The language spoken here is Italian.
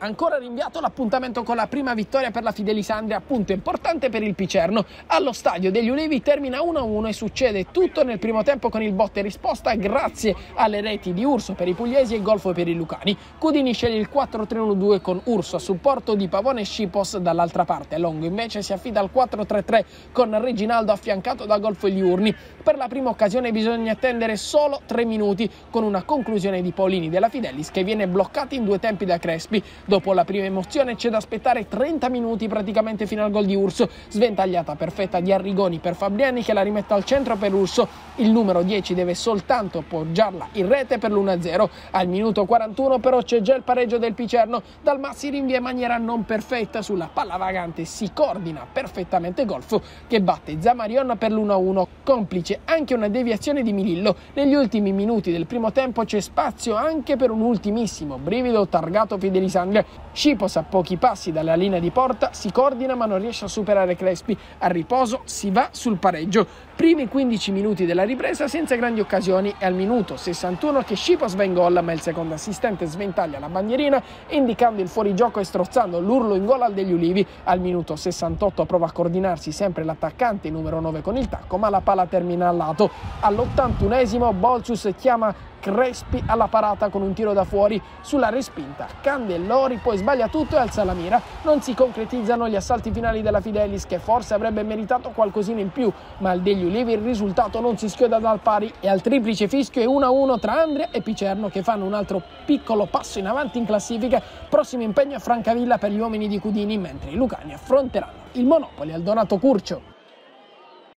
Ancora rinviato l'appuntamento con la prima vittoria per la Fidelisandria, punto importante per il Picerno. Allo stadio degli Ulivi termina 1-1 e succede tutto nel primo tempo con il botte risposta grazie alle reti di Urso per i pugliesi e Golfo per i Lucani. Cudini sceglie il 4-3-1-2 con Urso a supporto di Pavone e Scipos dall'altra parte. Longo invece si affida al 4-3-3 con Reginaldo affiancato da Golfo e Liurni. Per la prima occasione bisogna attendere solo 3 minuti con una conclusione di Paolini della Fidelis che viene bloccata in due tempi da Crespi. Dopo la prima emozione c'è da aspettare 30 minuti praticamente fino al gol di Urso, sventagliata perfetta di Arrigoni per Fabriani che la rimette al centro per Urso. Il numero 10 deve soltanto poggiarla in rete per l'1-0. Al minuto 41 però c'è già il pareggio del Picerno. Dal Massi rinvia in maniera non perfetta sulla palla vagante, si coordina perfettamente Golfo che batte Zamarion per l'1-1, complice anche una deviazione di Milillo. Negli ultimi minuti del primo tempo c'è spazio anche per un ultimissimo brivido targato Fidelisandria Scipos a pochi passi dalla linea di porta si coordina ma non riesce a superare Crespi. A riposo si va sul pareggio. Primi 15 minuti della ripresa senza grandi occasioni e al minuto 61 che Scipos va in gol ma il secondo assistente sventaglia la bandierina indicando il fuorigioco e strozzando l'urlo in gol al degli Ulivi. Al minuto 68 prova a coordinarsi sempre l'attaccante numero 9 con il tacco ma la palla termina al lato. All'81esimo Bolcius chiama Crespi alla parata con un tiro da fuori sulla respinta. Candellori poi sbaglia tutto e alza la mira. Non si concretizzano gli assalti finali della Fidelis che forse avrebbe meritato qualcosina in più, ma al degli Ulivi il risultato non si schioda dal pari e al triplice fischio è 1-1 tra Andrea e Picerno che fanno un altro piccolo passo in avanti in classifica. Prossimo impegno a Francavilla per gli uomini di Cudini mentre i Lucani affronteranno il Monopoli al Donato Curcio.